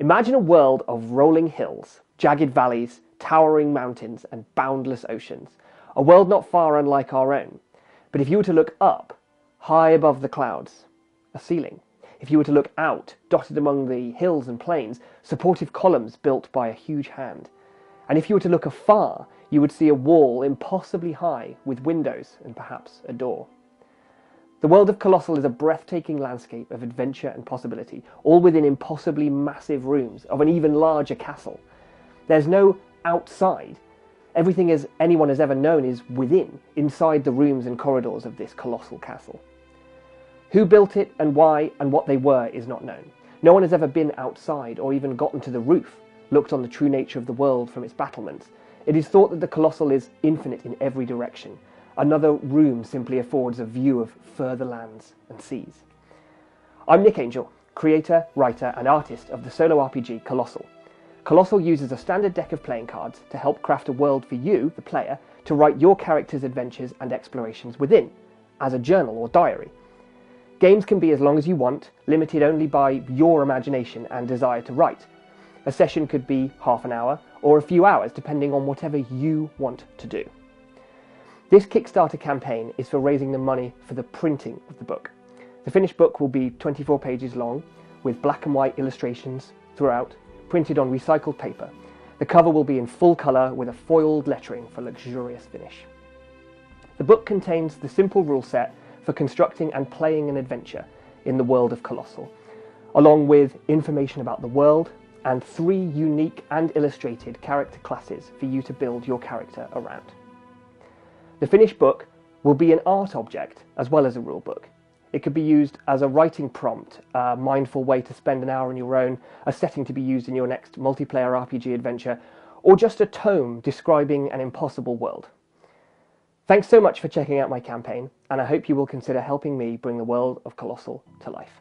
Imagine a world of rolling hills, jagged valleys, towering mountains, and boundless oceans. A world not far unlike our own. But if you were to look up, high above the clouds, a ceiling. If you were to look out, dotted among the hills and plains, supportive columns built by a huge hand. And if you were to look afar, you would see a wall impossibly high with windows and perhaps a door. The world of Colostle is a breathtaking landscape of adventure and possibility, all within impossibly massive rooms of an even larger castle. There's no outside. Everything as anyone has ever known is within, inside the rooms and corridors of this colossal castle. Who built it and why and what they were is not known. No one has ever been outside or even gotten to the roof, looked on the true nature of the world from its battlements. It is thought that the Colostle is infinite in every direction, Another room simply affords a view of further lands and seas. I'm Nich Angell, creator, writer, and artist of the solo RPG Colostle. Colostle uses a standard deck of playing cards to help craft a world for you, the player, to write your character's adventures and explorations within, as a journal or diary. Games can be as long as you want, limited only by your imagination and desire to write. A session could be half an hour or a few hours, depending on whatever you want to do. This Kickstarter campaign is for raising the money for the printing of the book. The finished book will be 24 pages long with black and white illustrations throughout, printed on recycled paper. The cover will be in full colour with a foiled lettering for luxurious finish. The book contains the simple rule set for constructing and playing an adventure in the world of Colostle, along with information about the world and three unique and illustrated character classes for you to build your character around. The finished book will be an art object as well as a rule book. It could be used as a writing prompt, a mindful way to spend an hour on your own, a setting to be used in your next multiplayer RPG adventure, or just a tome describing an impossible world. Thanks so much for checking out my campaign, and I hope you will consider helping me bring the world of Colostle to life.